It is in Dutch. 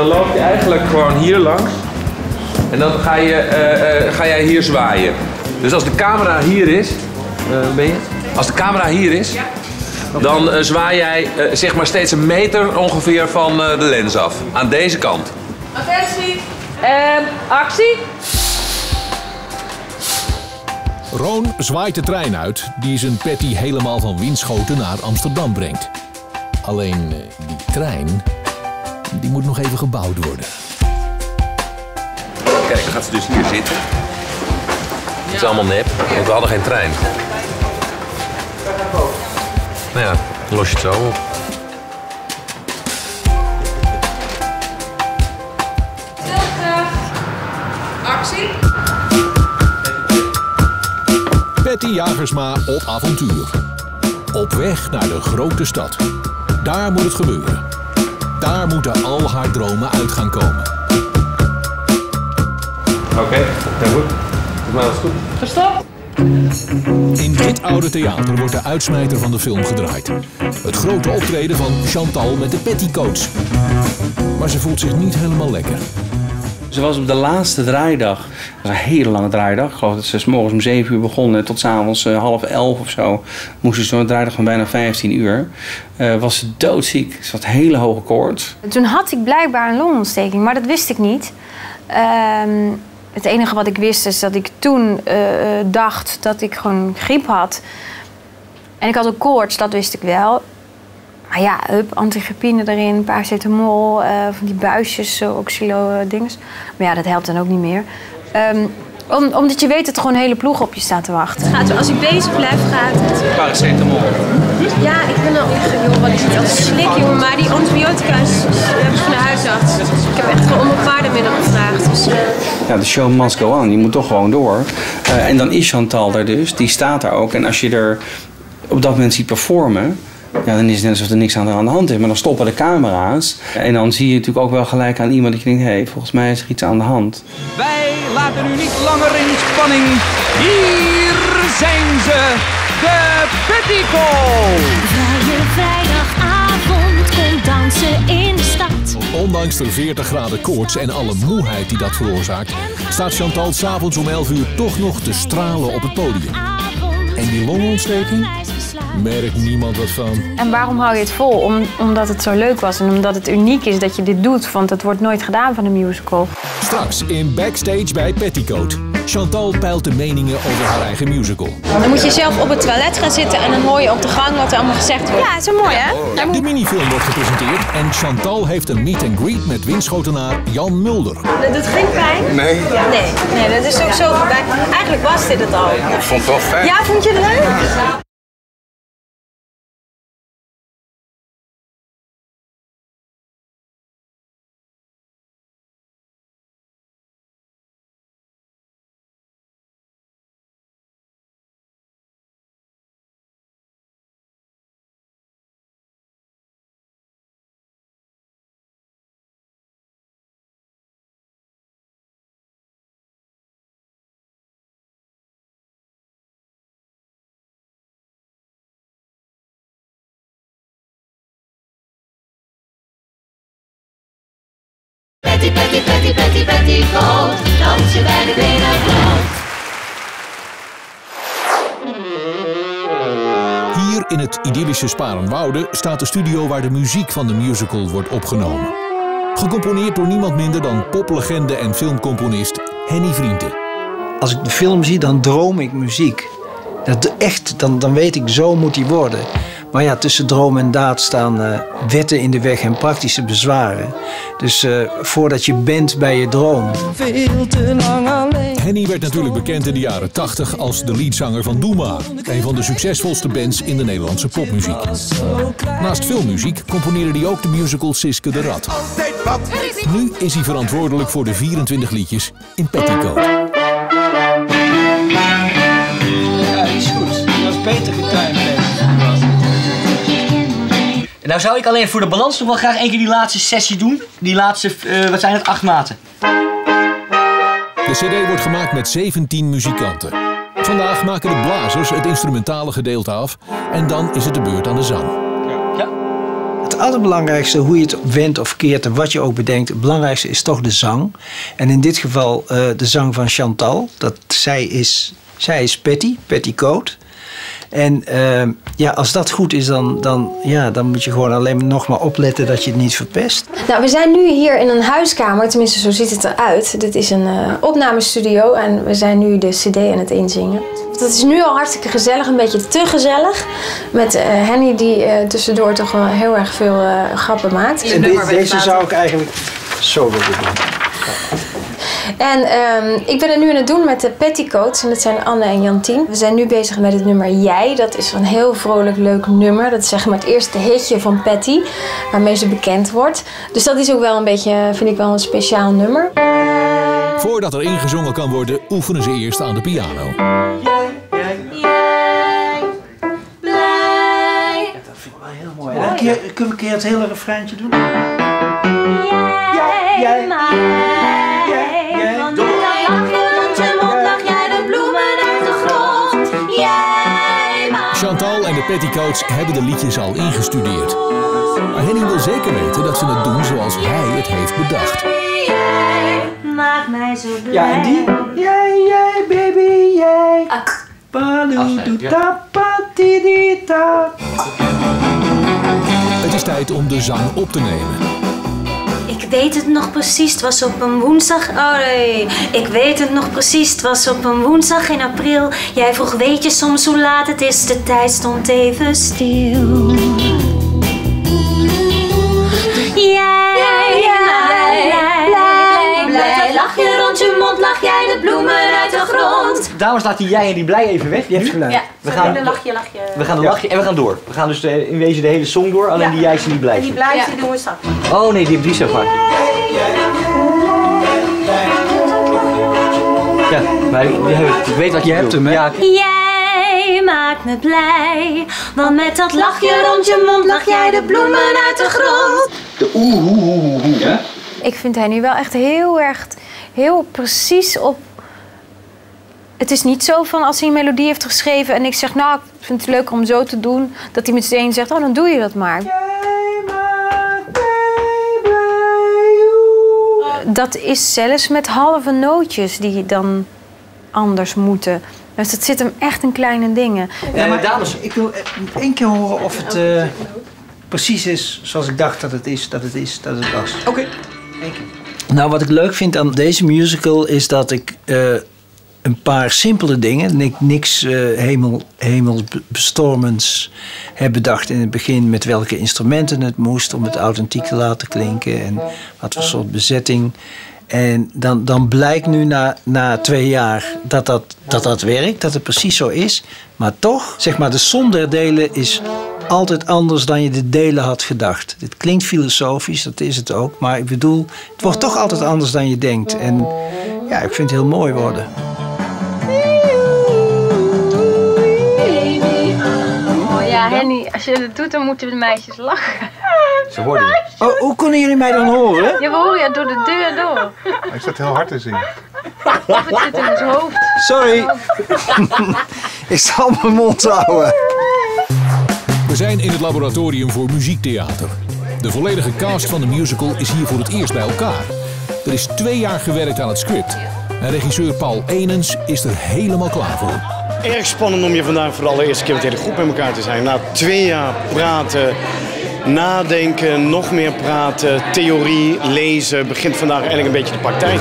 dan loop je eigenlijk gewoon hier langs. En dan ga, je, eh, eh, ga jij hier zwaaien. Dus als de camera hier is, eh, ben je? Als de camera hier is, dan zwaai jij zeg maar steeds een meter ongeveer van eh, de lens af. Aan deze kant. Attentie. En actie. Roon zwaait de trein uit die zijn Patty helemaal van Winschoten naar Amsterdam brengt. Alleen die trein, die moet nog even gebouwd worden. Kijk, dan gaat ze dus hier zitten. Het is allemaal nep, want we hadden geen trein. Nou ja, dan los je het zo op. Actie. Patty Jagersma op avontuur. Op weg naar de grote stad. Daar moet het gebeuren. Daar moeten al haar dromen uit gaan komen. Oké, heel goed. Volgens mij was het goed. Gestopt. In dit oude theater wordt de uitsmijter van de film gedraaid. Het grote optreden van Chantal met de petticoats. Maar ze voelt zich niet helemaal lekker. Ze was op de laatste draaidag. Dat was een hele lange draaidag. Ik geloof dat ze morgens om 7 uur begon en tot s avonds eh, half 11 of zo. Moesten ze zo'n draaidag van bijna 15 uur. Eh, was ze doodziek. Ze had hele hoge koorts. Toen had ik blijkbaar een longontsteking, maar dat wist ik niet. Ehm, het enige wat ik wist is dat ik toen eh, dacht dat ik gewoon griep had. En ik had ook koorts, dat wist ik wel. Maar ja, hup, erin, paracetamol, eh, van die buisjes, uh, oxylo eh, dinges. Maar ja, dat helpt dan ook niet meer. Ehm, om, omdat je weet dat er gewoon een hele ploeg op je staat te wachten. Gaat, als ik bezig blijf, gaat het. Paracetamol. Ja, ik ben al joh, wat is het als slik, jongen. Maar die antibiotica's heb ik van de huisarts. Ik heb echt gewoon om een paardenmiddel gevraagd. Dus, eh, Ja, de show must go on. Die moet toch gewoon door. Eh, en dan is Chantal er dus. Die staat daar ook. En als je er op dat moment ziet performen... Ja, dan is het net alsof er niks aan de, aan de hand is. Maar dan stoppen de camera's. En dan zie je natuurlijk ook wel gelijk aan iemand dat je denkt... hé, hey, volgens mij is er iets aan de hand. Wij laten u niet langer in spanning. Hier zijn ze, de Petticoats. Vrije vrijdagavond komt dansen in de stad. Ondanks de 40 graden koorts en alle moeheid die dat veroorzaakt, staat Chantal s'avonds om 11 uur toch nog te stralen op het podium. En die longontsteking? Merkt niemand wat van. En waarom hou je het vol? Om, omdat het zo leuk was en omdat het uniek is dat je dit doet. Want het wordt nooit gedaan van een musical. Straks in Backstage bij Petticoat. Chantal peilt de meningen over haar eigen musical. dan moet je zelf op het toilet gaan zitten en dan hoor je op de gang wat er allemaal gezegd wordt. Ja, is mooi hè? De minifilm wordt gepresenteerd en Chantal heeft een meet and greet met windschotenaar Jan Mulder. Dat doet geen pijn? Nee. Nee, nee, dat is ook zo voorbij. Eigenlijk was dit het al. Ik vond het wel fijn. Ja, vond je het leuk? Petty, petty, petty, petty, petty, go. Dansen bij de. Hier in het idyllische Sparenwoude staat de studio waar de muziek van de musical wordt opgenomen. Gecomponeerd door niemand minder dan poplegende en filmcomponist Henny Vrienden. Als ik de film zie, dan droom ik muziek. Dat echt, dan, dan weet ik, zo moet die worden. Maar ja, tussen droom en daad staan eh, wetten in de weg en praktische bezwaren. Dus eh, voordat je bent bij je droom. Veel te lang alleen. Henny werd natuurlijk bekend in de jaren 80 als de leadzanger van Doe Maar, een van de succesvolste bands in de Nederlandse popmuziek. Naast filmmuziek componeerde hij ook de musical Siske de Rat. Nu is hij verantwoordelijk voor de 24 liedjes in Petticoat. Ja, is goed. Dat is beter getimed. Nou zou ik alleen voor de balans nog wel graag één keer die laatste sessie doen. Die laatste, eh, wat zijn het, acht maten. De CD wordt gemaakt met 17 muzikanten. Vandaag maken de blazers het instrumentale gedeelte af en dan is het de beurt aan de zang. het allerbelangrijkste, hoe je het wendt of keert en wat je ook bedenkt, het belangrijkste is toch de zang. En in dit geval eh, de zang van Chantal. Dat, zij, is, zij is Patty, Patty Coat. En eh, ja, als dat goed is, dan, dan, ja, dan moet je gewoon alleen nog maar opletten dat je het niet verpest. Nou, we zijn nu hier in een huiskamer, tenminste zo ziet het eruit. Dit is een eh, opnamestudio en we zijn nu de cd aan het inzingen. Het is nu al hartstikke gezellig, een beetje te gezellig. Met eh, Henny die eh, tussendoor toch wel heel erg veel eh, grappen maakt. En de- deze zou ik eigenlijk zo willen doen. En ehm, ik ben het nu aan het doen met de petticoats. En dat zijn Anne en Jantien. We zijn nu bezig met het nummer Jij. Dat is een heel vrolijk, leuk nummer. Dat is zeg maar het eerste hitje van Patty. Waarmee ze bekend wordt. Dus dat is ook wel een beetje, vind ik wel een speciaal nummer. Voordat er ingezongen kan worden, oefenen ze eerst aan de piano. Mooi. En een keer, kunnen we een keer het hele refreintje doen? Jij, jij, Petticoats hebben de liedjes al ingestudeerd. Maar Henning wil zeker weten dat ze het doen zoals hij het heeft bedacht. jij maakt mij zo blij. Ja, en die? Jij, jij, baby, jij. Het is tijd om de zang op te nemen. Ik weet het nog precies, het was op een woensdag. Oh nee, ik weet het nog precies, het was op een woensdag in april. Jij vroeg, weet je soms hoe laat het is? De tijd stond even stil. Jij, Dames, laat die jij en die blij even weg. Je hebt gelijk. Ja, We gaan, dan lach je, lach je. we gaan een lachje en we gaan door. We gaan dus de, in wezen de hele song door, alleen die jij's en die En blijven. die die doen we straks. Oh nee, die heb die zo vaak. Ja, maar die hebben, ik weet wat je, Je hebt hem, hè? Ja, Jij maakt me blij, want met dat Lach je rond je mond, lach jij de bloemen uit de grond. de oeh, oeh, oeh, oeh, oeh. Ja? Ik vind hij nu wel echt heel erg, heel precies op. Het is niet zo van als hij een melodie heeft geschreven en ik zeg, nou, ik vind het leuker om zo te doen, dat hij meteen zegt, oh, dan doe je dat maar. Dat is zelfs met halve nootjes die dan anders moeten. Dus het zit hem echt in kleine dingen. Ja, maar dames. Ik wil eh, één keer horen of het eh, precies is zoals ik dacht dat het is, dat het is, dat het was. Oké. Nou, wat ik leuk vind aan deze musical is dat ik eh, een paar simpele dingen, ni- niks eh hemel, heb bedacht in het begin met welke instrumenten het moest om het authentiek te laten klinken en wat voor soort bezetting. En dan, dan blijkt nu na, na twee jaar dat dat, dat dat werkt, dat het precies zo is. Maar toch, zeg maar, de som der delen is altijd anders dan je de delen had gedacht. Dit klinkt filosofisch, dat is het ook. Maar ik bedoel, het wordt toch altijd anders dan je denkt. En ja, ik vind het heel mooi worden. Ja, Henny, als je het doet, dan moeten de meisjes lachen. Ze hoorden het. Oh, hoe kunnen jullie mij dan horen? Je hoort ja door de deur door. Ik zat heel hard te zingen. Of het zit in het hoofd. Sorry. ik zal mijn mond houden. We zijn in het laboratorium voor muziektheater. De volledige cast van de musical is hier voor het eerst bij elkaar. Er is twee jaar gewerkt aan het script. En regisseur Paul Enens is er helemaal klaar voor. Erg spannend om je vandaag voor de allereerste keer met de hele groep bij elkaar te zijn. Na twee jaar praten, nadenken, nog meer praten, theorie, lezen, begint vandaag eigenlijk een beetje de praktijk.